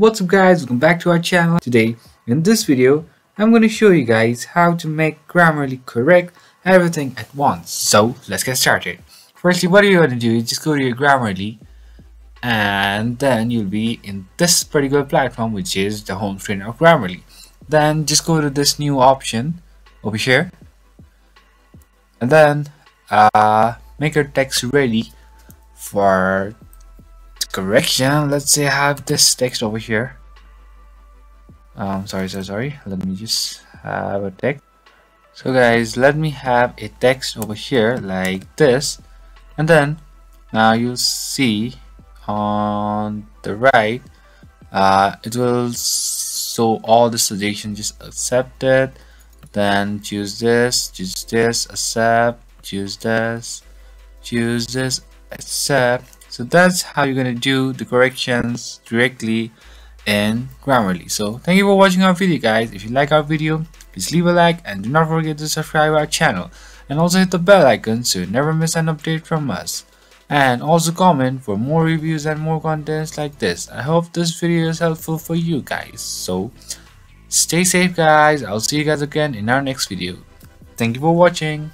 What's up guys, welcome back to our channel. Today, in this video, I'm going to show you guys how to make Grammarly correct everything at once. So, let's get started. Firstly, what you're going to do is just go to your Grammarly and then you'll be in this particular platform which is the home screen of Grammarly. Then just go to this new option over here and then uh, make your text ready for correction. Let's say I have this text over here. Um sorry sorry sorry. Let me just have a text. So guys let me have a text over here like this. And then now you'll see on the right uh, it will show all the suggestions. Just accept it. Then choose this choose this accept choose this choose this accept so that's how you're going to do the corrections directly in Grammarly. So thank you for watching our video guys. If you like our video, please leave a like and do not forget to subscribe our channel and also hit the bell icon so you never miss an update from us. And also comment for more reviews and more contents like this. I hope this video is helpful for you guys. So stay safe guys. I'll see you guys again in our next video. Thank you for watching.